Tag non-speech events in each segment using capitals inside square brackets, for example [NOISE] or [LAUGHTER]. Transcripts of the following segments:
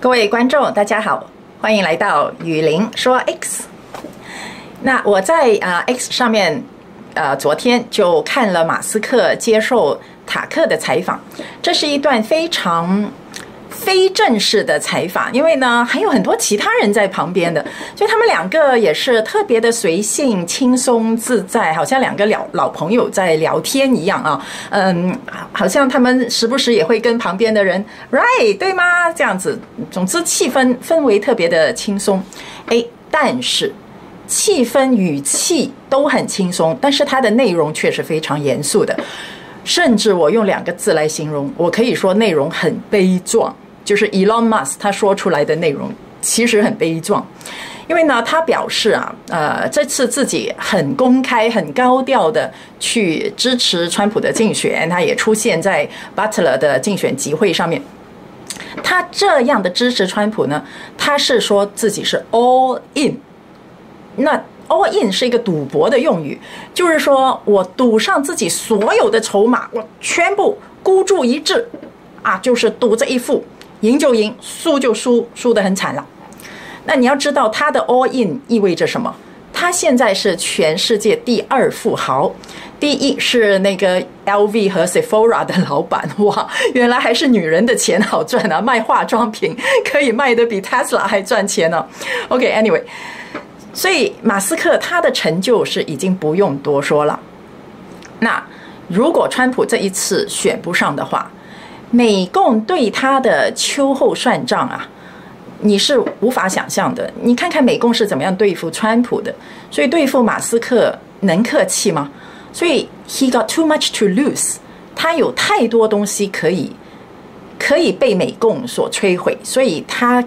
各位观众，大家好，欢迎来到雨林说 X。那我在啊 X 上面，呃，昨天就看了马斯克接受塔克的采访，这是一段非常。非正式的采访，因为呢还有很多其他人在旁边的，所以他们两个也是特别的随性、轻松自在，好像两个老老朋友在聊天一样啊。嗯，好像他们时不时也会跟旁边的人 right 对吗？这样子，总之气氛氛围特别的轻松。哎，但是气氛语气都很轻松，但是它的内容却是非常严肃的，甚至我用两个字来形容，我可以说内容很悲壮。就是 Elon Musk 他说出来的内容其实很悲壮，因为呢，他表示啊，呃，这次自己很公开、很高调的去支持川普的竞选，他也出现在 Butler 的竞选集会上面。他这样的支持川普呢，他是说自己是 all in。那 all in 是一个赌博的用语，就是说我赌上自己所有的筹码，我全部孤注一掷啊，就是赌这一副。赢就赢，输就输，输得很惨了。那你要知道他的 all in 意味着什么？他现在是全世界第二富豪，第一是那个 LV 和 Sephora 的老板。哇，原来还是女人的钱好赚啊！卖化妆品可以卖得比 Tesla 还赚钱呢。OK，Anyway，所以马斯克他的成就是已经不用多说了。那如果川普这一次选不上的话，美共对他的秋后算账啊，你是无法想象的。你看看美共是怎么样对付川普的，所以对付马斯克能客气吗？所以 he got too much to lose，他有太多东西可以可以被美共所摧毁，所以他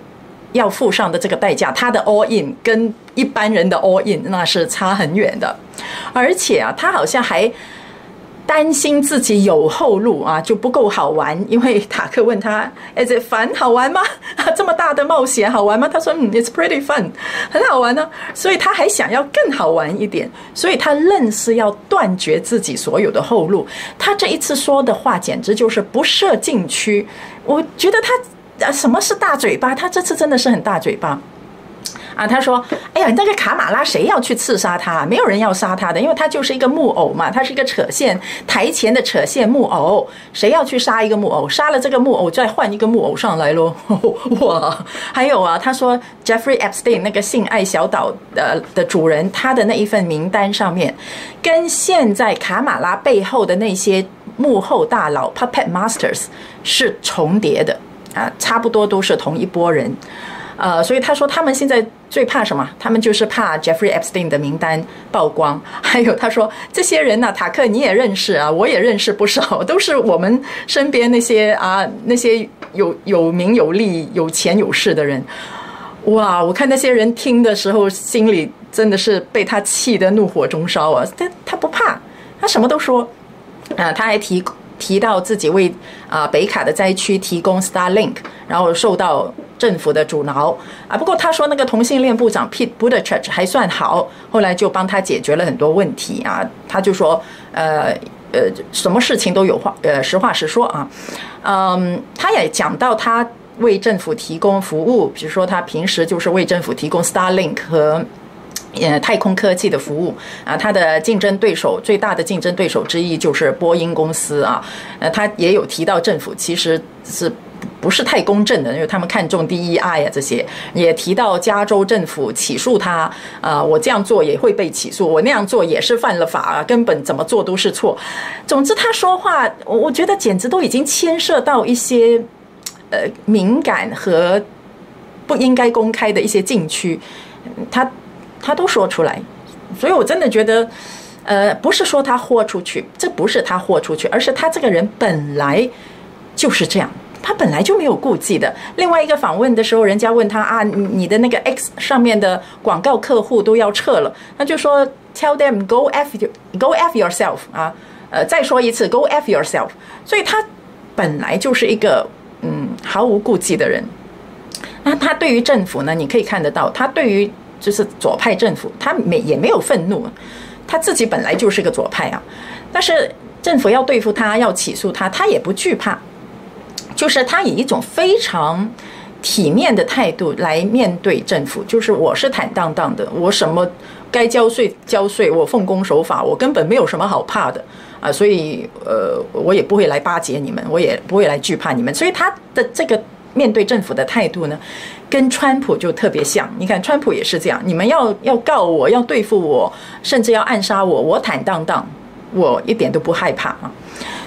要付上的这个代价，他的 all in 跟一般人的 all in 那是差很远的，而且啊，他好像还。担心自己有后路啊，就不够好玩。因为塔克问他：“Is it fun？好玩吗？[LAUGHS] 这么大的冒险好玩吗？”他说：“嗯，It's pretty fun，很好玩呢。”所以他还想要更好玩一点，所以他愣是要断绝自己所有的后路。他这一次说的话简直就是不设禁区。我觉得他啊什么是大嘴巴？他这次真的是很大嘴巴。啊，他说：“哎呀，那个卡马拉谁要去刺杀他？没有人要杀他的，因为他就是一个木偶嘛，他是一个扯线台前的扯线木偶，谁要去杀一个木偶？杀了这个木偶，再换一个木偶上来喽！[LAUGHS] 哇，还有啊，他说 Jeffrey Epstein 那个性爱小岛的的主人，他的那一份名单上面，跟现在卡马拉背后的那些幕后大佬 Puppet Masters 是重叠的啊，差不多都是同一波人。”呃，所以他说他们现在最怕什么？他们就是怕 Jeffrey Epstein 的名单曝光。[LAUGHS] 还有他说这些人呢，塔克你也认识啊，我也认识不少，都是我们身边那些啊那些有有名有利、有钱有势的人。哇，我看那些人听的时候，心里真的是被他气得怒火中烧啊！他他不怕，他什么都说。啊，他还提提到自己为啊北卡的灾区提供 Starlink，然后受到。政府的阻挠啊，不过他说那个同性恋部长 Pete Buttigieg 还算好，后来就帮他解决了很多问题啊。他就说，呃呃，什么事情都有话，呃，实话实说啊。嗯，他也讲到他为政府提供服务，比如说他平时就是为政府提供 Starlink 和呃太空科技的服务啊。他的竞争对手最大的竞争对手之一就是波音公司啊。呃，他也有提到政府其实是。不是太公正的，因为他们看重 DEI 啊，这些也提到加州政府起诉他，啊，我这样做也会被起诉，我那样做也是犯了法啊，根本怎么做都是错。总之，他说话，我觉得简直都已经牵涉到一些呃敏感和不应该公开的一些禁区，他他都说出来，所以我真的觉得，呃，不是说他豁出去，这不是他豁出去，而是他这个人本来就是这样。他本来就没有顾忌的。另外一个访问的时候，人家问他啊，你的那个 X 上面的广告客户都要撤了，他就说 Tell them go f go f yourself 啊，呃，再说一次 go f yourself。所以他本来就是一个嗯毫无顾忌的人。那他对于政府呢，你可以看得到，他对于就是左派政府，他没也没有愤怒，他自己本来就是个左派啊。但是政府要对付他，要起诉他，他也不惧怕。就是他以一种非常体面的态度来面对政府，就是我是坦荡荡的，我什么该交税交税，我奉公守法，我根本没有什么好怕的啊，所以呃，我也不会来巴结你们，我也不会来惧怕你们，所以他的这个面对政府的态度呢，跟川普就特别像。你看，川普也是这样，你们要要告我，要对付我，甚至要暗杀我，我坦荡荡，我一点都不害怕啊。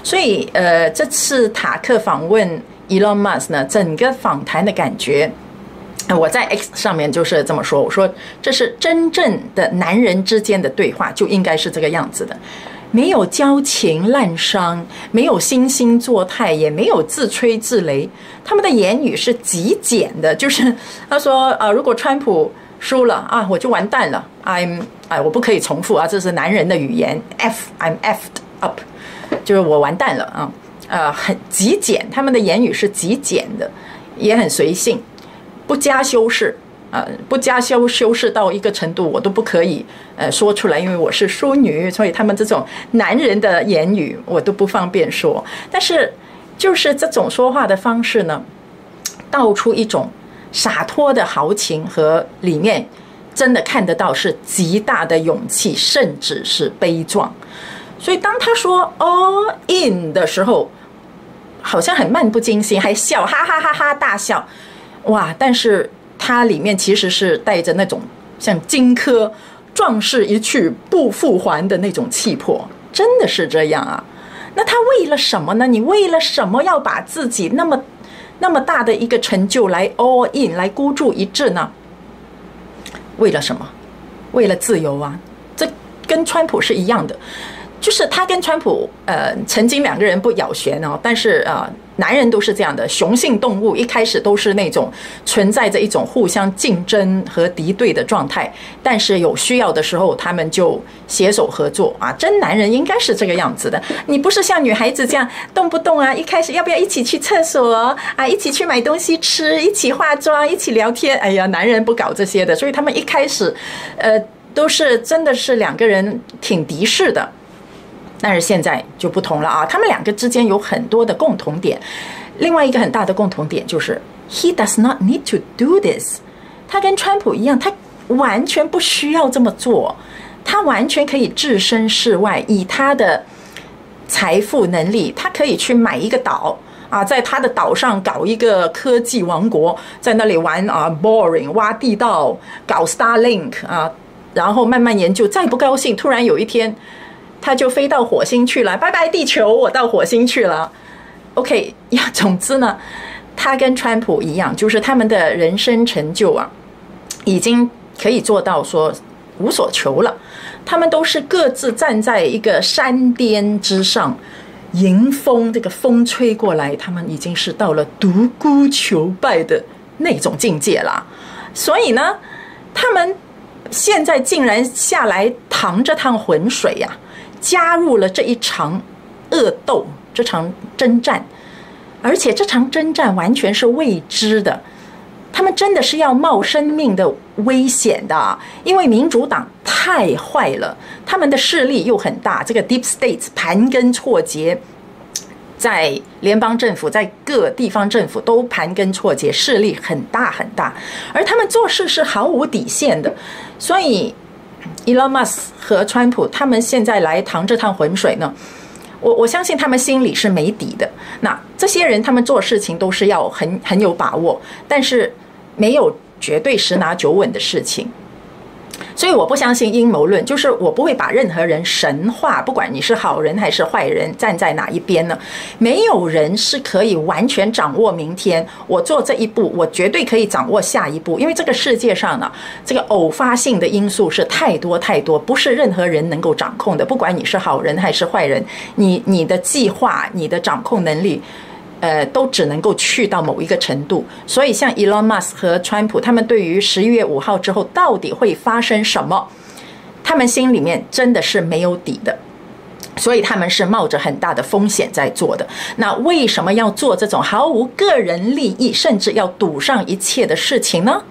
所以，呃，这次塔克访问 Elon Musk 呢，整个访谈的感觉，我在 X 上面就是这么说，我说这是真正的男人之间的对话，就应该是这个样子的，没有矫情滥觞，没有惺惺作态，也没有自吹自擂，他们的言语是极简的，就是他说，呃，如果川普输了啊，我就完蛋了，I'm，哎，我不可以重复啊，这是男人的语言，F，I'm effed up。就是我完蛋了啊！呃，很极简，他们的言语是极简的，也很随性，不加修饰呃，不加修修饰到一个程度，我都不可以呃说出来，因为我是淑女，所以他们这种男人的言语我都不方便说。但是就是这种说话的方式呢，道出一种洒脱的豪情和里面真的看得到是极大的勇气，甚至是悲壮。所以当他说 all in 的时候，好像很漫不经心，还笑哈哈哈哈大笑，哇！但是他里面其实是带着那种像荆轲壮士一去不复还的那种气魄，真的是这样啊？那他为了什么呢？你为了什么要把自己那么那么大的一个成就来 all in 来孤注一掷呢？为了什么？为了自由啊！这跟川普是一样的。就是他跟川普，呃，曾经两个人不咬弦哦，但是呃，男人都是这样的，雄性动物一开始都是那种存在着一种互相竞争和敌对的状态，但是有需要的时候，他们就携手合作啊。真男人应该是这个样子的，你不是像女孩子这样动不动啊，一开始要不要一起去厕所啊，一起去买东西吃，一起化妆，一起聊天？哎呀，男人不搞这些的，所以他们一开始，呃，都是真的是两个人挺敌视的。但是现在就不同了啊！他们两个之间有很多的共同点，另外一个很大的共同点就是，He does not need to do this。他跟川普一样，他完全不需要这么做，他完全可以置身事外，以他的财富能力，他可以去买一个岛啊，在他的岛上搞一个科技王国，在那里玩啊，boring 挖地道，搞 Starlink 啊，然后慢慢研究，再不高兴，突然有一天。他就飞到火星去了，拜拜地球，我到火星去了。OK 呀，[LAUGHS] 总之呢，他跟川普一样，就是他们的人生成就啊，已经可以做到说无所求了。他们都是各自站在一个山巅之上，迎风，这个风吹过来，他们已经是到了独孤求败的那种境界了。所以呢，他们现在竟然下来趟这趟浑水呀！加入了这一场恶斗，这场征战，而且这场征战完全是未知的，他们真的是要冒生命的危险的，因为民主党太坏了，他们的势力又很大，这个 Deep State 盘根错节，在联邦政府，在各地方政府都盘根错节，势力很大很大，而他们做事是毫无底线的，所以。Elon Musk 和川普他们现在来趟这趟浑水呢，我我相信他们心里是没底的。那这些人他们做事情都是要很很有把握，但是没有绝对十拿九稳的事情。所以我不相信阴谋论，就是我不会把任何人神化，不管你是好人还是坏人，站在哪一边呢？没有人是可以完全掌握明天。我做这一步，我绝对可以掌握下一步，因为这个世界上呢，这个偶发性的因素是太多太多，不是任何人能够掌控的。不管你是好人还是坏人，你你的计划、你的掌控能力。呃，都只能够去到某一个程度，所以像 Elon Musk 和川普，他们对于十一月五号之后到底会发生什么，他们心里面真的是没有底的，所以他们是冒着很大的风险在做的。那为什么要做这种毫无个人利益，甚至要赌上一切的事情呢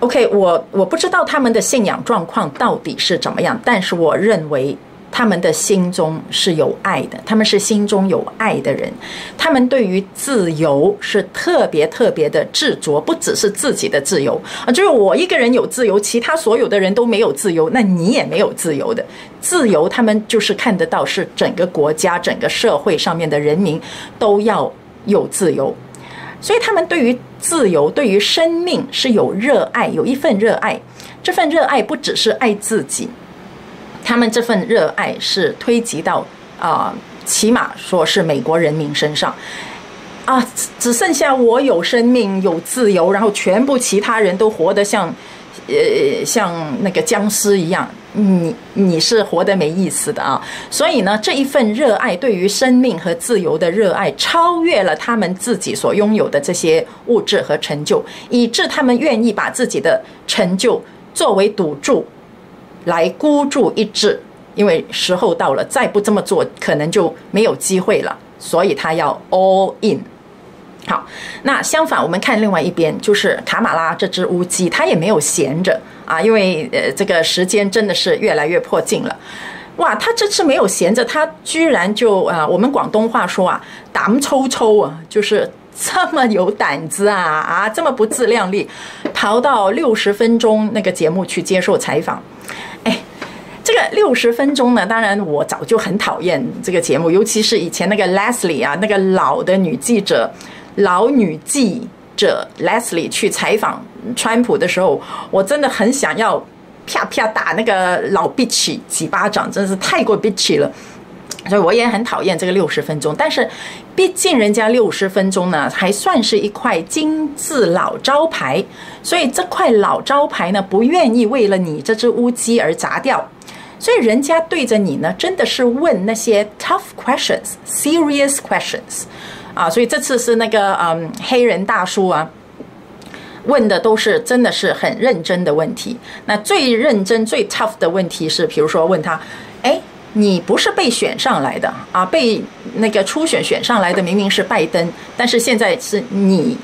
？OK，我我不知道他们的信仰状况到底是怎么样，但是我认为他们的心中是有爱的，他们是心中有爱的人，他们对于自由是特别特别的执着，不只是自己的自由啊，就是我一个人有自由，其他所有的人都没有自由，那你也没有自由的自由。他们就是看得到是整个国家、整个社会上面的人民都要有自由，所以他们对于自由、对于生命是有热爱，有一份热爱。这份热爱不只是爱自己。他们这份热爱是推及到啊，起码说是美国人民身上啊，只剩下我有生命有自由，然后全部其他人都活得像呃像那个僵尸一样，你你是活得没意思的啊！所以呢，这一份热爱对于生命和自由的热爱，超越了他们自己所拥有的这些物质和成就，以致他们愿意把自己的成就作为赌注。来孤注一掷，因为时候到了，再不这么做，可能就没有机会了。所以他要 all in。好，那相反，我们看另外一边，就是卡马拉这只乌鸡，它也没有闲着啊，因为呃，这个时间真的是越来越迫近了。哇，他这次没有闲着，他居然就啊，我们广东话说啊，胆抽抽啊，就是这么有胆子啊啊，这么不自量力，逃到六十分钟那个节目去接受采访。这个六十分钟呢，当然我早就很讨厌这个节目，尤其是以前那个 Leslie 啊，那个老的女记者，老女记者 Leslie 去采访川普的时候，我真的很想要啪啪打那个老 bitch 几巴掌，真是太过 bitch 了。所以我也很讨厌这个六十分钟，但是毕竟人家六十分钟呢，还算是一块金字老招牌，所以这块老招牌呢，不愿意为了你这只乌鸡而砸掉，所以人家对着你呢，真的是问那些 tough questions、serious questions 啊，所以这次是那个嗯黑人大叔啊，问的都是真的是很认真的问题。那最认真、最 tough 的问题是，比如说问他，哎。你不是被选上来的啊，被那个初选选上来的明明是拜登，但是现在是你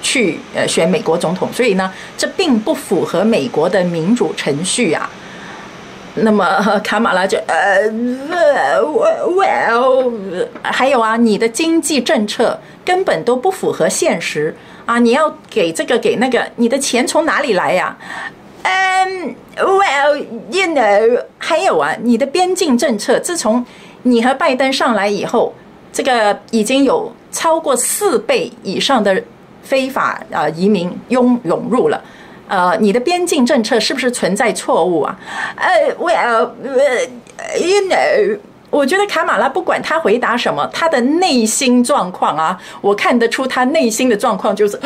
去呃选美国总统，所以呢，这并不符合美国的民主程序啊。那么 [LAUGHS] 卡马拉就呃，well，还有啊，你的经济政策根本都不符合现实啊，你要给这个给那个，你的钱从哪里来呀？嗯，Well，you know，还有啊，你的边境政策，自从你和拜登上来以后，这个已经有超过四倍以上的非法啊移民拥涌入了。呃，你的边境政策是不是存在错误啊？呃，Well，you know，我觉得卡马拉不管他回答什么，他的内心状况啊，我看得出他内心的状况就是。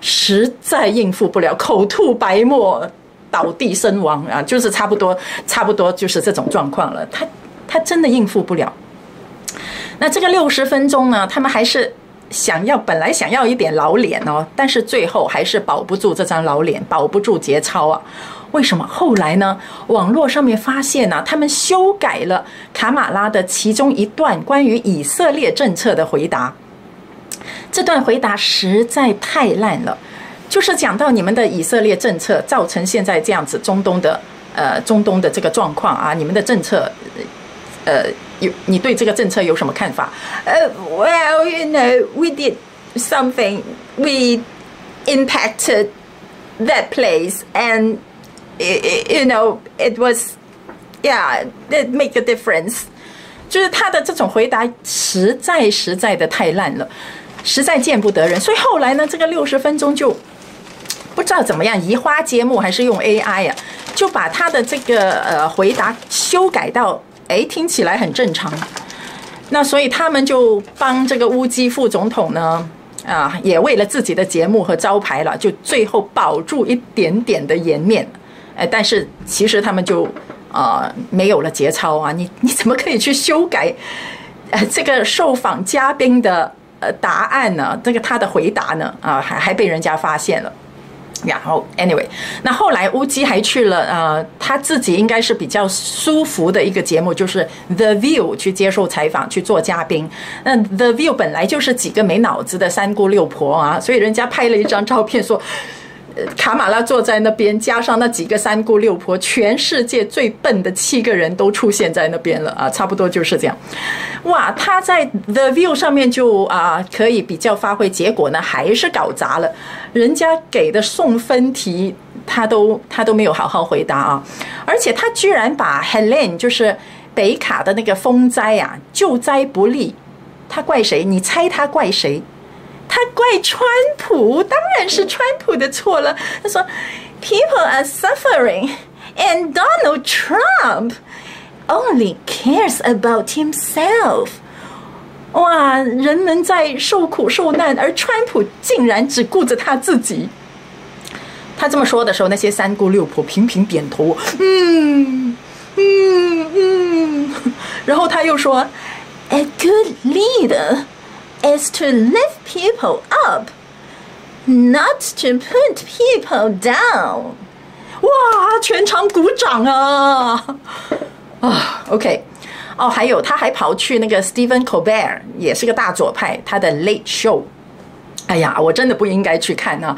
实在应付不了，口吐白沫，倒地身亡啊！就是差不多，差不多就是这种状况了。他他真的应付不了。那这个六十分钟呢？他们还是想要，本来想要一点老脸哦，但是最后还是保不住这张老脸，保不住节操啊！为什么？后来呢？网络上面发现呢，他们修改了卡马拉的其中一段关于以色列政策的回答。这段回答实在太烂了，就是讲到你们的以色列政策造成现在这样子中东的呃中东的这个状况啊，你们的政策呃有你对这个政策有什么看法？呃，Well you know we did something we impacted that place and you know it was yeah it make a difference，就是他的这种回答实在实在的太烂了。实在见不得人，所以后来呢，这个六十分钟就不知道怎么样，移花接木还是用 AI 呀，就把他的这个呃回答修改到， 哎，听起来很正常。那所以他们就帮这个乌鸡副总统呢，啊，也为了自己的节目和招牌了，就最后保住一点点的颜面。哎，但是其实他们就啊没有了节操啊，你 [LAUGHS] 你怎么可以去修改呃这个受访嘉宾的？呃，答案呢？这个他的回答呢？啊，还还被人家发现了。然后，anyway，那后来乌鸡还去了呃，他自己应该是比较舒服的一个节目，就是 The View 去接受采访，去做嘉宾。那 The View 本来就是几个没脑子的三姑六婆啊，所以人家拍了一张照片说卡马拉坐在那边，加上那几个三姑六婆，全世界最笨的七个人都出现在那边了啊，差不多就是这样。哇，他在 The View 上面就啊可以比较发挥，结果呢还是搞砸了。人家给的送分题，他都他都没有好好回答啊，而且他居然把 Helen 就是北卡的那个风灾啊救灾不利，他怪谁？你猜他怪谁？他怪川普，当然是川普的错了。他说：“People are suffering, and Donald Trump only cares about himself。”哇，人们在受苦受难，而川普竟然只顾着他自己。他这么说的时候，那些三姑六婆频频点头，嗯嗯嗯。然后他又说：“A good leader。” is to lift people up, not to put people down。哇，全场鼓掌啊！啊，OK，哦，还有他还跑去那个 Stephen Colbert，也是个大左派，他的 Late Show。哎呀，我真的不应该去看啊。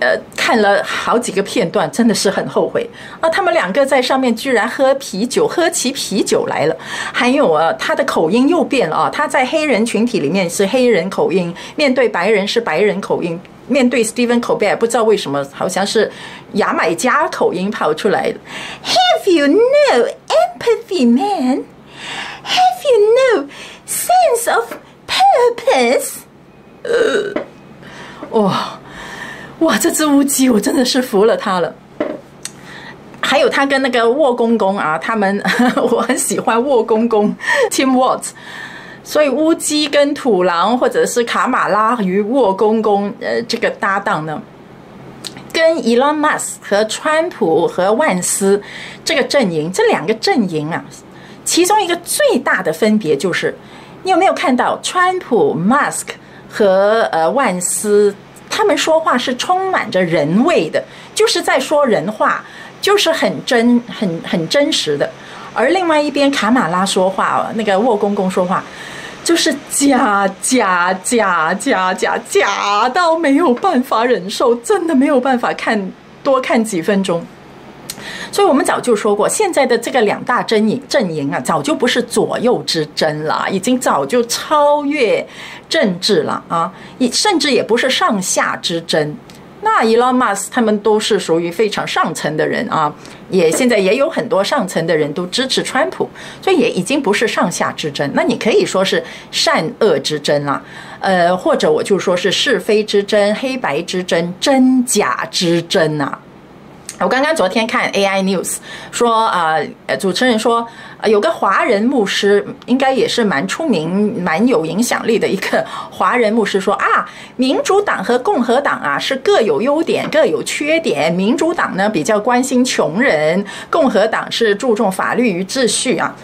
呃，看了好几个片段，真的是很后悔啊！他们两个在上面居然喝啤酒，喝起啤酒来了。还有啊，他的口音又变了啊！他在黑人群体里面是黑人口音，面对白人是白人口音，面对 Steven Colbert 不知道为什么好像是牙买加口音跑出来的。Have you no empathy, man? Have you no sense of purpose? 呃，哇！哇，这只乌鸡我真的是服了他了。还有他跟那个沃公公啊，他们 [LAUGHS] 我很喜欢沃公公 Tim Watts，所以乌鸡跟土狼或者是卡马拉与沃公公呃这个搭档呢，跟 Elon Musk 和川普和万斯这个阵营，这两个阵营啊，其中一个最大的分别就是，你有没有看到川普 Musk 和呃万斯？他们说话是充满着人味的，就是在说人话，就是很真、很很真实的。而另外一边卡马拉说话，那个沃公公说话，就是假假假假假假到没有办法忍受，真的没有办法看多看几分钟。所以我们早就说过，现在的这个两大阵营阵营啊，早就不是左右之争了，已经早就超越政治了啊，也甚至也不是上下之争。那 Elon Musk 他们都是属于非常上层的人啊，也现在也有很多上层的人都支持川普，所以也已经不是上下之争。那你可以说是善恶之争了，呃，或者我就说是是非之争、黑白之争、真假之争啊。我刚刚昨天看 AI News 说呃，主持人说有个华人牧师，应该也是蛮出名、蛮有影响力的一个华人牧师说啊，民主党和共和党啊是各有优点、各有缺点。民主党呢比较关心穷人，共和党是注重法律与秩序啊。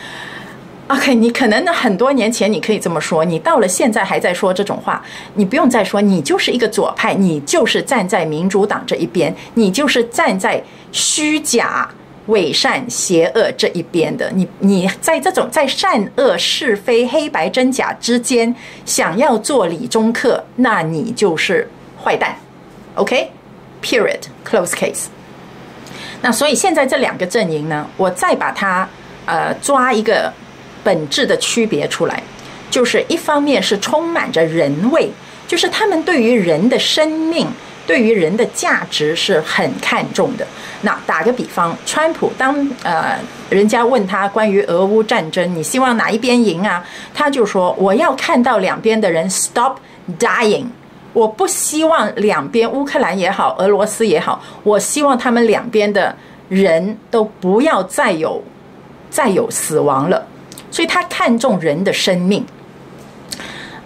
OK，你可能呢很多年前你可以这么说，你到了现在还在说这种话，你不用再说，你就是一个左派，你就是站在民主党这一边，你就是站在虚假、伪善、邪恶这一边的。你你在这种在善恶是非、黑白真假之间想要做理中客，那你就是坏蛋。OK，Period，Close case。那所以现在这两个阵营呢，我再把它呃抓一个。本质的区别出来，就是一方面是充满着人味，就是他们对于人的生命、对于人的价值是很看重的。那打个比方，川普当呃人家问他关于俄乌战争，你希望哪一边赢啊？他就说我要看到两边的人 stop dying，我不希望两边乌克兰也好，俄罗斯也好，我希望他们两边的人都不要再有再有死亡了。所以他看重人的生命。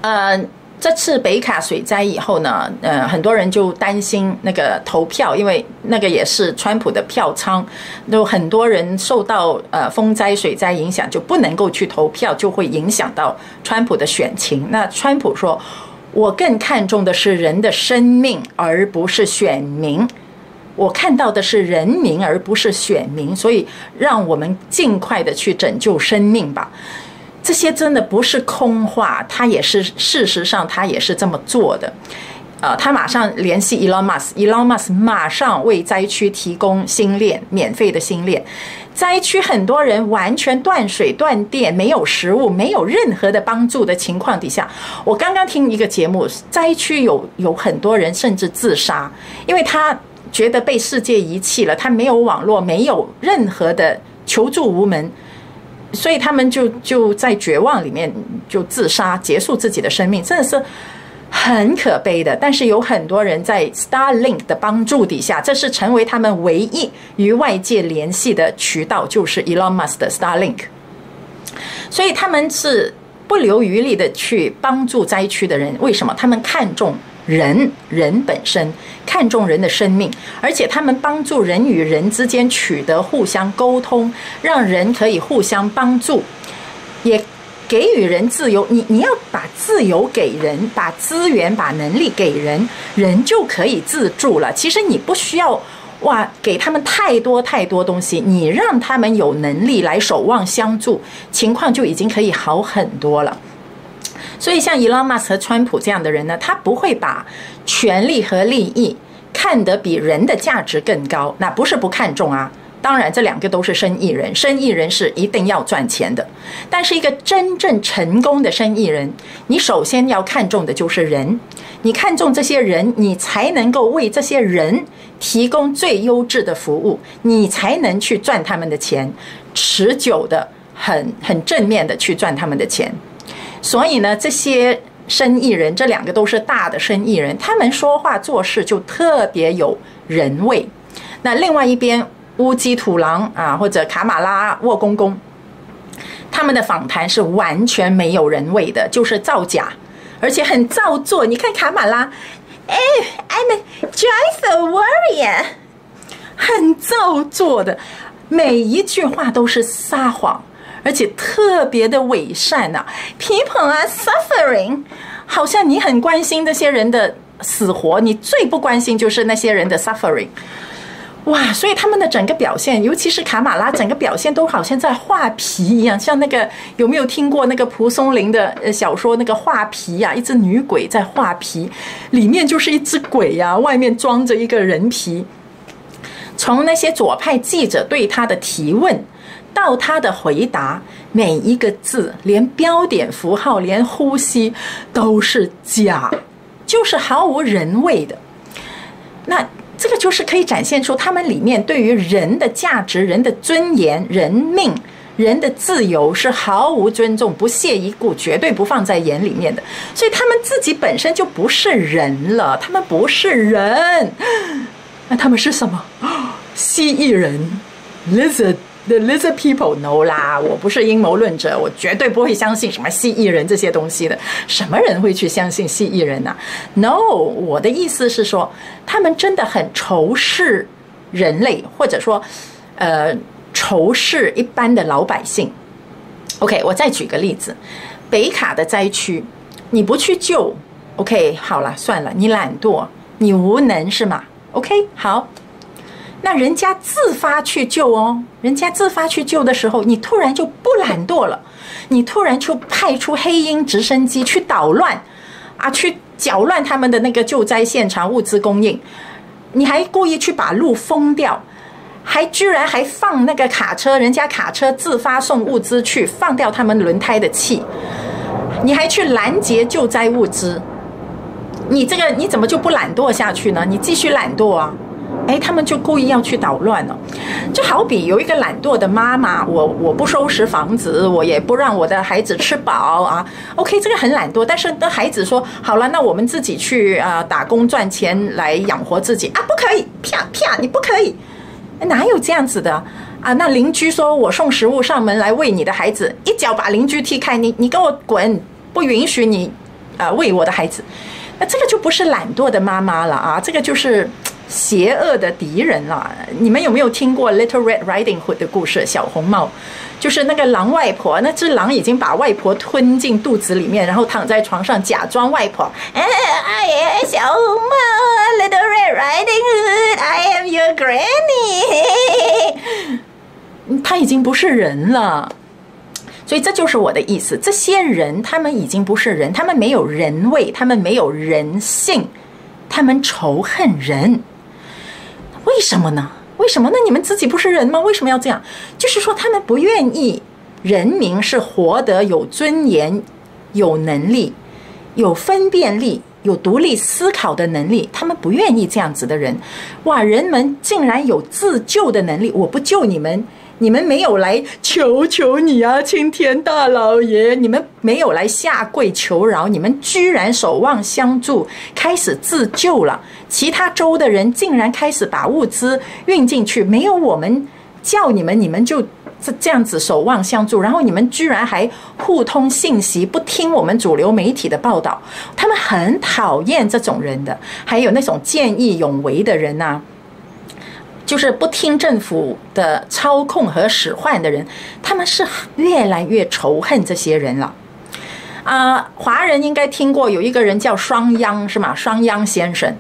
呃，这次北卡水灾以后呢，呃，很多人就担心那个投票，因为那个也是川普的票仓，有很多人受到呃风灾水灾影响，就不能够去投票，就会影响到川普的选情。那川普说：“我更看重的是人的生命，而不是选民。”我看到的是人民，而不是选民，所以让我们尽快的去拯救生命吧。这些真的不是空话，他也是事实上，他也是这么做的。呃，他马上联系 Elon Musk，Elon Musk 马上为灾区提供新链，免费的新链。灾区很多人完全断水断电，没有食物，没有任何的帮助的情况底下，我刚刚听一个节目，灾区有有很多人甚至自杀，因为他觉得被世界遗弃了，他没有网络，没有任何的求助无门，所以他们就就在绝望里面就自杀，结束自己的生命，真的是。很可悲的，但是有很多人在 Starlink 的帮助底下，这是成为他们唯一与外界联系的渠道，就是 Elon Musk 的 Starlink。所以他们是不留余力的去帮助灾区的人。为什么？他们看重人，人本身看重人的生命，而且他们帮助人与人之间取得互相沟通，让人可以互相帮助，也。给予人自由，你你要把自由给人，把资源、把能力给人，人就可以自助了。其实你不需要哇，给他们太多太多东西，你让他们有能力来守望相助，情况就已经可以好很多了。所以像伊朗马斯和川普这样的人呢，他不会把权力和利益看得比人的价值更高，那不是不看重啊。当然，这两个都是生意人，生意人是一定要赚钱的。但是，一个真正成功的生意人，你首先要看重的就是人。你看重这些人，你才能够为这些人提供最优质的服务，你才能去赚他们的钱，持久的、很很正面的去赚他们的钱。所以呢，这些生意人，这两个都是大的生意人，他们说话做事就特别有人味。那另外一边。乌鸡土狼啊，或者卡马拉沃公公，他们的访谈是完全没有人味的，就是造假，而且很造作。你看卡马拉，哎，I'm just a warrior，很造作的，每一句话都是撒谎，而且特别的伪善呐。People are suffering，好像你很关心那些人的死活，你最不关心就是那些人的 suffering。哇，所以他们的整个表现，尤其是卡马拉，整个表现都好像在画皮一样，像那个有没有听过那个蒲松龄的小说那个画皮呀？一只女鬼在画皮，里面就是一只鬼呀，外面装着一个人皮。从那些左派记者对他的提问，到他的回答，每一个字，连标点符号，连呼吸都是假，就是毫无人味的。那。这个就是可以展现出他们里面对于人的价值、人的尊严、人命、人的自由是毫无尊重、不屑一顾、绝对不放在眼里面的。所以他们自己本身就不是人了，他们不是人，那他们是什么？[GASPS] 蜥蜴人，lizard。The lizard people no 啦，我不是阴谋论者，我绝对不会相信什么蜥蜴人这些东西的。什么人会去相信蜥蜴人呢？No，我的意思是说，他们真的很仇视人类，或者说，呃，仇视一般的老百姓。OK，我再举个例子，北卡的灾区，你不去救，OK，好了，算了，你懒惰，你无能是吗？OK，好。那人家自发去救哦，人家自发去救的时候，你突然就不懒惰了，你突然就派出黑鹰直升机去捣乱，啊，去搅乱他们的那个救灾现场物资供应，你还故意去把路封掉，还居然还放那个卡车，人家卡车自发送物资去，放掉他们轮胎的气，你还去拦截救灾物资，你这个你怎么就不懒惰下去呢？你继续懒惰啊！哎，他们就故意要去捣乱了，就好比有一个懒惰的妈妈，我我不收拾房子，我也不让我的孩子吃饱啊。OK，这个很懒惰，但是那孩子说好了，那我们自己去啊打工赚钱来养活自己啊，不可以，啪啪，你不可以，哪有这样子的啊？那邻居说我送食物上门来喂你的孩子，一脚把邻居踢开，你你给我滚，不允许你啊喂我的孩子，那这个就不是懒惰的妈妈了啊，这个就是。邪恶的敌人啊！你们有没有听过《Little Red Riding Hood》的故事？小红帽就是那个狼外婆，那只狼已经把外婆吞进肚子里面，然后躺在床上假装外婆。哎呀，小红帽，Little Red Riding Hood，I am your granny。[LAUGHS] 他已经不是人了，所以这就是我的意思。这些人他们已经不是人，他们没有人味，他们没有人性。他们仇恨人。为什么呢？为什么？那你们自己不是人吗？为什么要这样？就是说，他们不愿意人民是活得有尊严、有能力、有分辨力、有独立思考的能力。他们不愿意这样子的人。哇！人们竟然有自救的能力，我不救你们。你们没有来求求你啊，青天大老爷！你们没有来下跪求饶，你们居然守望相助，开始自救了。其他州的人竟然开始把物资运进去，没有我们叫你们，你们就这这样子守望相助。然后你们居然还互通信息，不听我们主流媒体的报道。他们很讨厌这种人的，还有那种见义勇为的人呐。就是不听政府的操控和使唤的人，他们是越来越仇恨这些人了。啊，华人应该听过有一个人叫双央是吗？双央先生，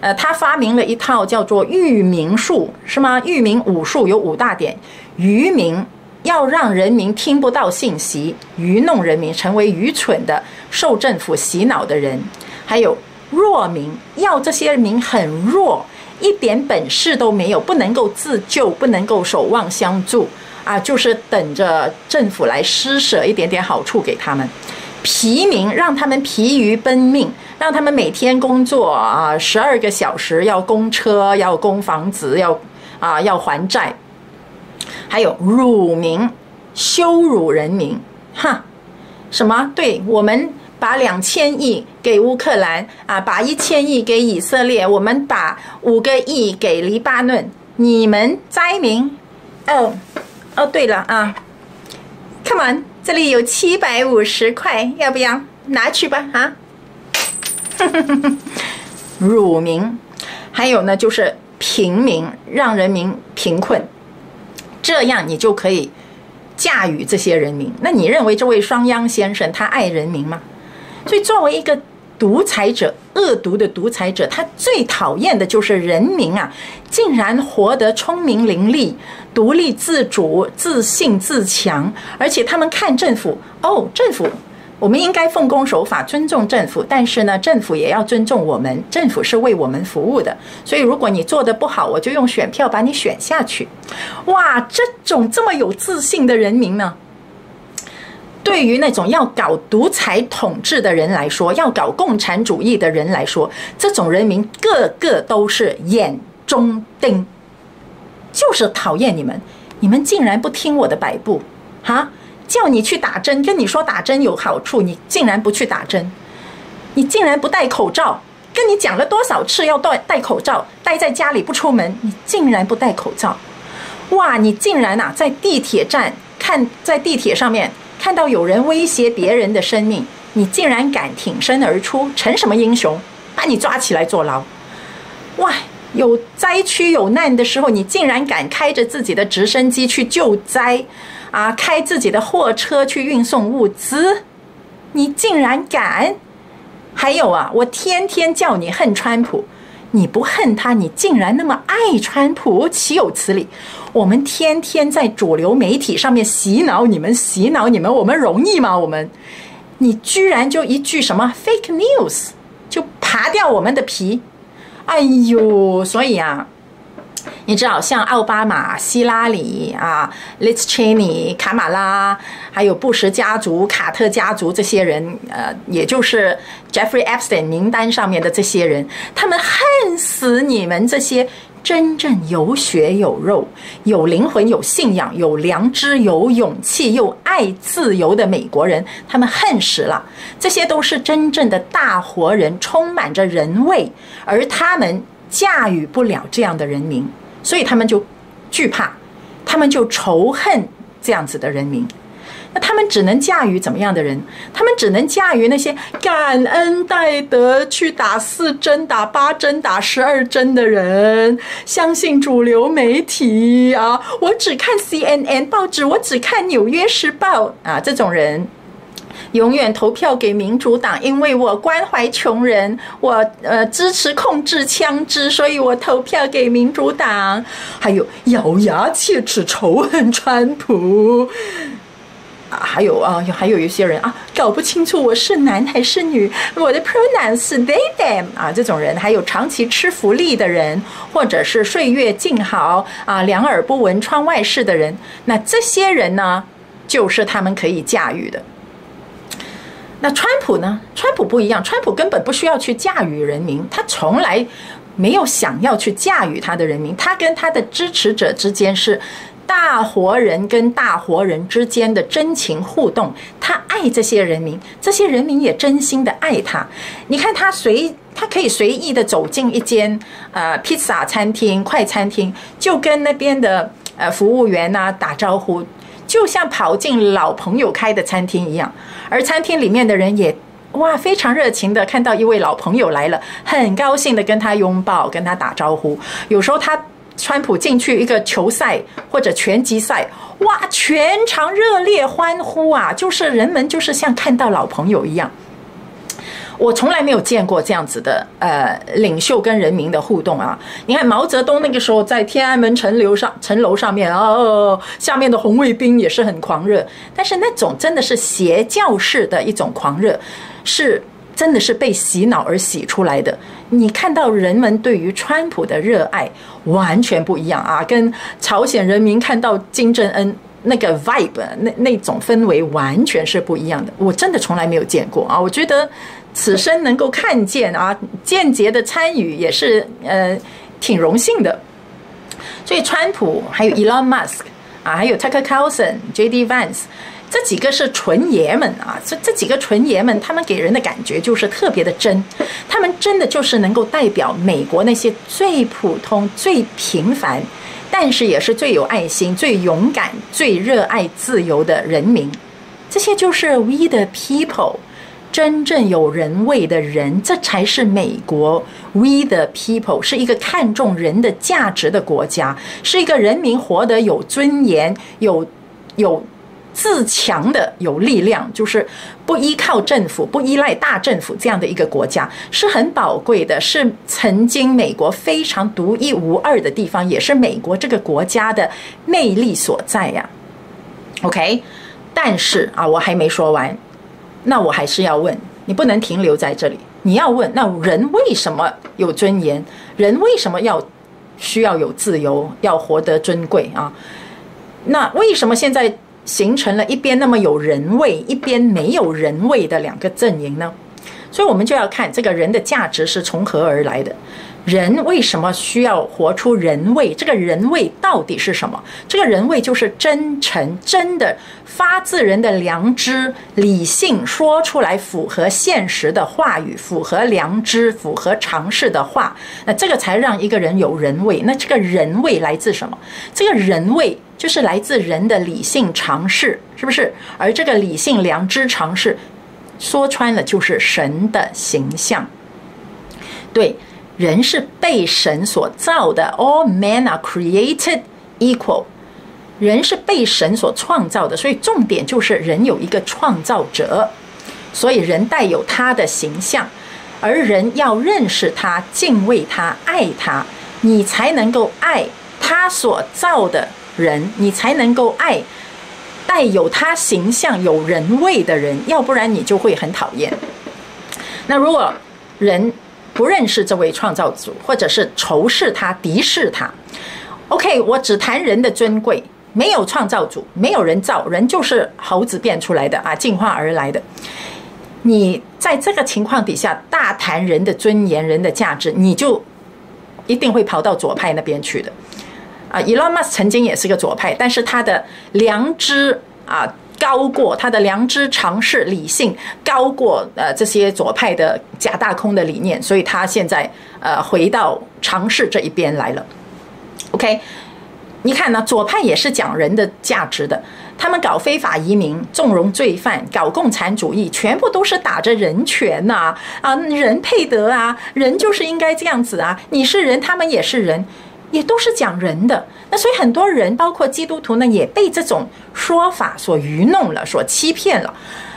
呃，他发明了一套叫做愚民术是吗？愚民武术有五大点：愚民要让人民听不到信息，愚弄人民成为愚蠢的受政府洗脑的人；还有弱民要这些民很弱。一点本事都没有，不能够自救，不能够守望相助啊！就是等着政府来施舍一点点好处给他们。疲民让他们疲于奔命，让他们每天工作啊十二个小时，要供车，要供房子，要啊要还债。还有辱民，羞辱人民，哈，什么？对我们。把两千亿给乌克兰啊，把一千亿给以色列，我们把五个亿给黎巴嫩。你们灾民，哦哦，对了啊，Come on，这里有七百五十块，要不要拿去吧？啊，[LAUGHS] 辱民，还有呢，就是平民，让人民贫困，这样你就可以驾驭这些人民。那你认为这位双央先生他爱人民吗？所以，作为一个独裁者、恶毒的独裁者，他最讨厌的就是人民啊，竟然活得聪明伶俐、独立自主、自信自强，而且他们看政府哦，政府我们应该奉公守法、尊重政府，但是呢，政府也要尊重我们，政府是为我们服务的。所以，如果你做的不好，我就用选票把你选下去。哇，这种这么有自信的人民呢？对于那种要搞独裁统治的人来说，要搞共产主义的人来说，这种人民个个都是眼中钉，就是讨厌你们。你们竟然不听我的摆布，哈！叫你去打针，跟你说打针有好处，你竟然不去打针，你竟然不戴口罩，跟你讲了多少次要戴戴口罩，待在家里不出门，你竟然不戴口罩，哇！你竟然啊，在地铁站看，在地铁上面。看到有人威胁别人的生命，你竟然敢挺身而出，成什么英雄？把你抓起来坐牢！哇，有灾区有难的时候，你竟然敢开着自己的直升机去救灾，啊，开自己的货车去运送物资，你竟然敢！还有啊，我天天叫你恨川普。你不恨他，你竟然那么爱川普，岂有此理！我们天天在主流媒体上面洗脑你们，洗脑你们，我们容易吗？我们，你居然就一句什么 fake news 就扒掉我们的皮，哎呦！所以啊。你知道，像奥巴马、希拉里啊、Liz Cheney、卡马拉，还有布什家族、卡特家族这些人，呃，也就是 Jeffrey Epstein 名单上面的这些人，他们恨死你们这些真正有血有肉、有灵魂、有信仰、有良知、有勇气又爱自由的美国人，他们恨死了。这些都是真正的大活人，充满着人味，而他们驾驭不了这样的人民。所以他们就惧怕，他们就仇恨这样子的人民。那他们只能驾驭怎么样的人？他们只能驾驭那些感恩戴德去打四针、打八针、打十二针的人，相信主流媒体啊！我只看 CNN 报纸，我只看纽约时报啊！这种人。永远投票给民主党，因为我关怀穷人，我呃支持控制枪支，所以我投票给民主党。还有咬牙切齿仇恨川普还有啊，还有一些人啊，搞不清楚我是男还是女，我的 pronoun 是 they them 啊，这种人，还有长期吃福利的人，或者是岁月静好啊，两耳不闻窗外事的人，那这些人呢，就是他们可以驾驭的。那川普呢？川普不一样，川普根本不需要去驾驭人民，他从来没有想要去驾驭他的人民，他跟他的支持者之间是。大活人跟大活人之间的真情互动，他爱这些人民，这些人民也真心的爱他。你看他随他可以随意的走进一间呃披萨餐厅、快餐厅，就跟那边的呃服务员呐打招呼，就像跑进老朋友开的餐厅一样。而餐厅里面的人也哇非常热情的看到一位老朋友来了，很高兴的跟他拥抱、跟他打招呼。有时候他。川普进去一个球赛或者拳击赛，哇，全场热烈欢呼啊！就是人们就是像看到老朋友一样。我从来没有见过这样子的呃领袖跟人民的互动啊！你看毛泽东那个时候在天安门城楼上城楼上面哦，下面的红卫兵也是很狂热，但是那种真的是邪教式的一种狂热，是真的是被洗脑而洗出来的。你看到人们对于川普的热爱完全不一样啊，跟朝鲜人民看到金正恩那个 vibe 那那种氛围完全是不一样的。我真的从来没有见过啊！我觉得此生能够看见啊，间接的参与也是呃挺荣幸的。所以川普还有 Elon Musk 啊，还有 Tucker Carlson、J.D. Vance。这几个是纯爷们啊，这这几个纯爷们，他们给人的感觉就是特别的真，他们真的就是能够代表美国那些最普通、最平凡，但是也是最有爱心、最勇敢、最热爱自由的人民。这些就是 We the People，真正有人味的人，这才是美国。We the People 是一个看重人的价值的国家，是一个人民活得有尊严、有有。自强的有力量，就是不依靠政府、不依赖大政府这样的一个国家，是很宝贵的，是曾经美国非常独一无二的地方，也是美国这个国家的魅力所在呀。OK，但是啊，我还没说完，那我还是要问，你不能停留在这里，你要问，那人为什么有尊严？人为什么要需要有自由，要活得尊贵啊？那为什么现在？形成了一边那么有人味，一边没有人味的两个阵营呢？所以，我们就要看这个人的价值是从何而来的。人为什么需要活出人味？这个人味到底是什么？这个人味就是真诚、真的发自人的良知、理性说出来符合现实的话语，符合良知、符合常识的话，那这个才让一个人有人味。那这个人味来自什么？这个人味就是来自人的理性常识，是不是？而这个理性良知常识，说穿了就是神的形象，对。人是被神所造的，All men are created equal。人是被神所创造的，所以重点就是人有一个创造者，所以人带有他的形象，而人要认识他、敬畏他、爱他，你才能够爱他所造的人，你才能够爱带有他形象、有人味的人，要不然你就会很讨厌。那如果人，不认识这位创造主，或者是仇视他、敌视他。OK，我只谈人的尊贵，没有创造主，没有人造人，就是猴子变出来的啊，进化而来的。你在这个情况底下大谈人的尊严、人的价值，你就一定会跑到左派那边去的啊。Elon Musk 曾经也是个左派，但是他的良知啊。高过他的良知、常识、理性，高过呃这些左派的假大空的理念，所以他现在呃回到常识这一边来了。OK，你看呢？左派也是讲人的价值的，他们搞非法移民、纵容罪犯、搞共产主义，全部都是打着人权呐啊，人配得啊，人就是应该这样子啊，你是人，他们也是人。也都是讲人的，那所以很多人，包括基督徒呢，也被这种说法所愚弄了，所欺骗了。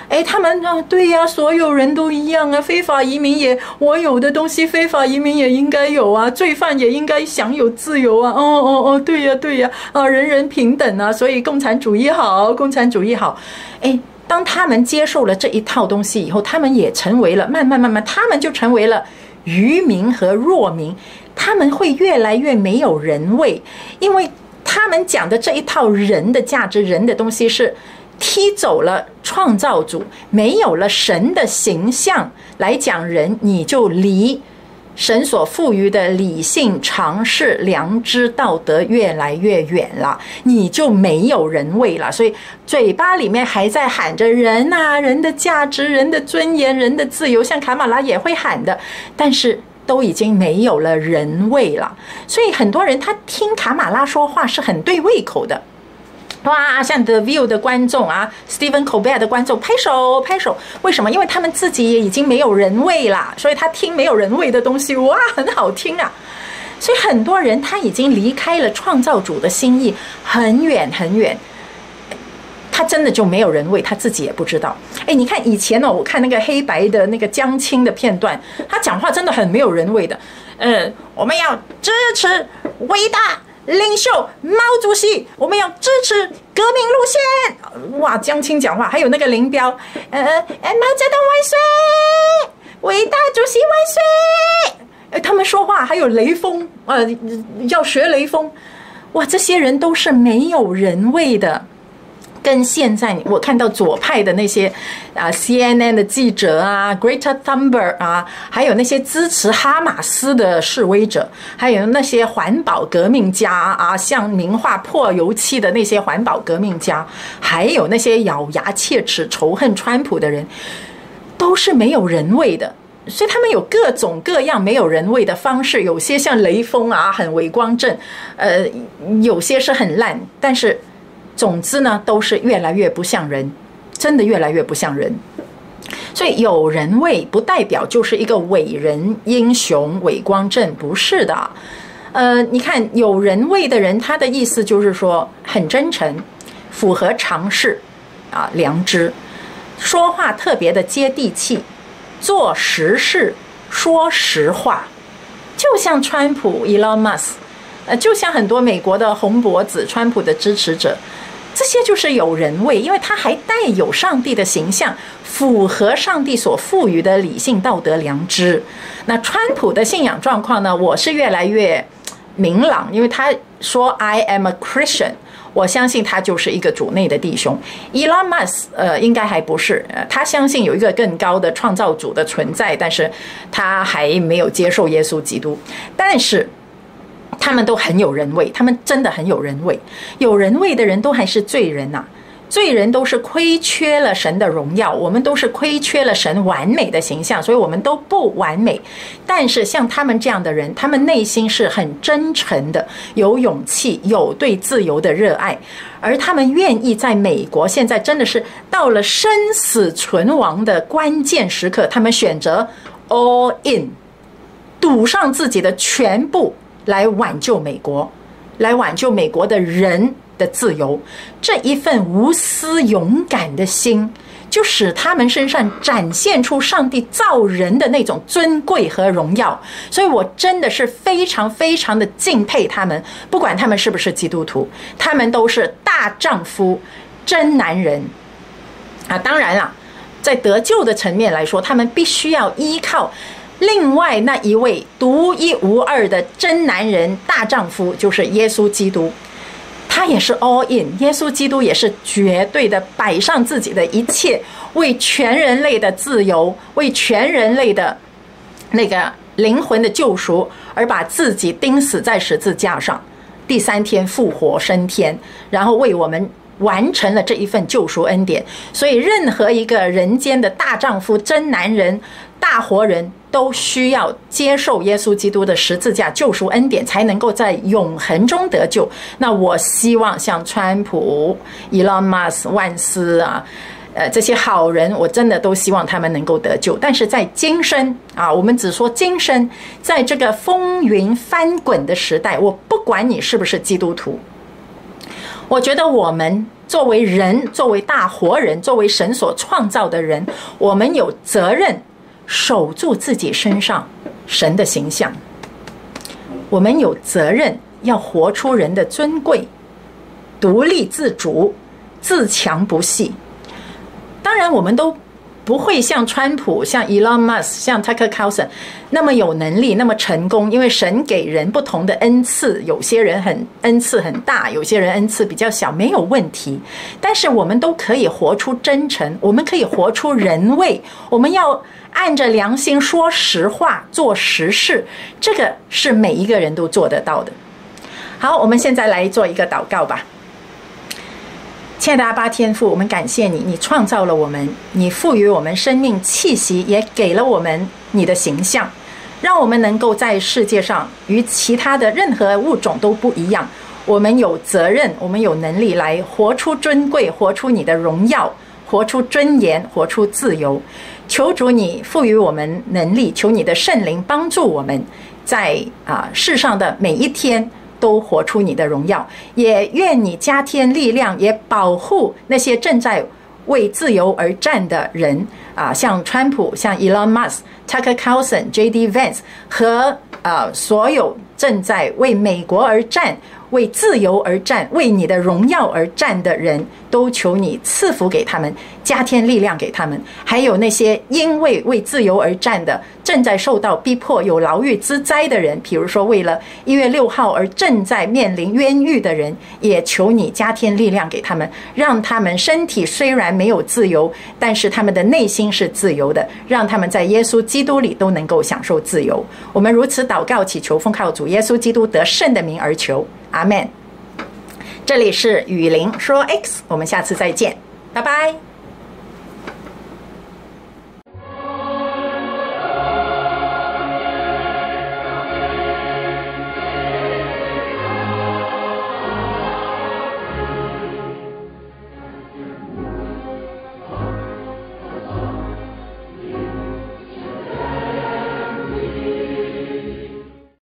哎，他们啊，对呀，所有人都一样啊，非法移民也我有的东西，非法移民也应该有啊，罪犯也应该享有自由啊，哦哦哦，对呀对呀，啊，人人平等啊，所以共产主义好，共产主义好，哎，当他们接受了这一套东西以后，他们也成为了慢慢慢慢，他们就成为了愚民和弱民，他们会越来越没有人味，因为他们讲的这一套人的价值，人的东西是。踢走了创造主，没有了神的形象来讲人，你就离神所赋予的理性、常识、良知、道德越来越远了，你就没有人味了。所以嘴巴里面还在喊着人呐，人的价值、人的尊严、人的自由，像卡马拉也会喊的，但是都已经没有了人味了。所以很多人他听卡马拉说话是很对胃口的。哇，像 The View 的观众啊，Stephen Colbert 的观众拍手拍手，为什么？因为他们自己也已经没有人味了，所以他听没有人味的东西，哇，很好听啊！所以很多人他已经离开了创造主的心意很远很远，他真的就没有人味，他自己也不知道。哎，你看以前呢，我看那个黑白的那个江青的片段，他讲话真的很没有人味的。嗯，我们要支持伟大。领袖毛主席，我们要支持革命路线。哇，江青讲话，还有那个林彪，呃，呃，毛泽东万岁，伟大主席万岁。哎，他们说话还有雷锋，呃，要学雷锋。哇，这些人都是没有人味的。跟现在我看到左派的那些啊，CNN 的记者啊，Greta Thunberg 啊，还有那些支持哈马斯的示威者，还有那些环保革命家啊，像名画破油漆的那些环保革命家，还有那些咬牙切齿仇恨川普的人，都是没有人味的。所以他们有各种各样没有人味的方式，有些像雷锋啊，很伟光正，呃，有些是很烂，但是。总之呢，都是越来越不像人，真的越来越不像人。所以有人味不代表就是一个伟人、英雄、伟光正，不是的。呃，你看有人味的人，他的意思就是说很真诚，符合常识啊，良知，说话特别的接地气，做实事，说实话，就像川普 Elon Musk，呃，就像很多美国的红脖子川普的支持者。这些就是有人味，因为他还带有上帝的形象，符合上帝所赋予的理性、道德、良知。那川普的信仰状况呢？我是越来越明朗，因为他说 “I am a Christian”，我相信他就是一个主内的弟兄。Elon Musk，呃，应该还不是，他相信有一个更高的创造主的存在，但是他还没有接受耶稣基督。但是。他们都很有人味，他们真的很有人味。有人味的人都还是罪人呐，罪人都是亏缺了神的荣耀，我们都是亏缺了神完美的形象，所以我们都不完美。但是像他们这样的人，他们内心是很真诚的，有勇气，有对自由的热爱，而他们愿意在美国现在真的是到了生死存亡的关键时刻，他们选择 all in，赌上自己的全部。来挽救美国，来挽救美国的人的自由，这一份无私勇敢的心，就使他们身上展现出上帝造人的那种尊贵和荣耀。所以我真的是非常非常的敬佩他们，不管他们是不是基督徒，他们都是大丈夫、真男人啊！当然了，在得救的层面来说，他们必须要依靠。另外那一位独一无二的真男人、大丈夫，就是耶稣基督，他也是 all in。耶稣基督也是绝对的摆上自己的一切，为全人类的自由，为全人类的那个灵魂的救赎，而把自己钉死在十字架上，第三天复活升天，然后为我们完成了这一份救赎恩典。所以，任何一个人间的大丈夫、真男人、大活人。都需要接受耶稣基督的十字架救赎恩典，才能够在永恒中得救。那我希望像川普、伊隆马斯、万斯啊，呃，这些好人，我真的都希望他们能够得救。但是在今生啊，我们只说今生，在这个风云翻滚的时代，我不管你是不是基督徒，我觉得我们作为人，作为大活人，作为神所创造的人，我们有责任守住自己身上神的形象。我们有责任要活出人的尊贵、独立自主、自强不息。当然，我们都。不会像川普、像 Elon Musk、像 Tucker Carlson 那么有能力、那么成功，因为神给人不同的恩赐，有些人很恩赐很大，有些人恩赐比较小，没有问题。但是我们都可以活出真诚，我们可以活出人味，我们要按着良心说实话、做实事，这个是每一个人都做得到的。好，我们现在来做一个祷告吧。亲爱的阿巴天父，我们感谢你，你创造了我们，你赋予我们生命气息，也给了我们你的形象，让我们能够在世界上与其他的任何物种都不一样。我们有责任，我们有能力来活出尊贵，活出你的荣耀，活出尊严，活出自由。求主你赋予我们能力，求你的圣灵帮助我们在啊世上的每一天。都活出你的荣耀，也愿你加添力量，也保护那些正在为自由而战的人啊，像川普、像 Elon Musk、Tucker Carlson、J.D. Vance 和呃所有正在为美国而战。为自由而战，为你的荣耀而战的人，都求你赐福给他们，加添力量给他们。还有那些因为为自由而战的，正在受到逼迫、有牢狱之灾的人，比如说为了一月六号而正在面临冤狱的人，也求你加添力量给他们，让他们身体虽然没有自由，但是他们的内心是自由的，让他们在耶稣基督里都能够享受自由。我们如此祷告祈求，奉靠主耶稣基督得胜的名而求。阿门。这里是雨林说 X，我们下次再见，拜拜。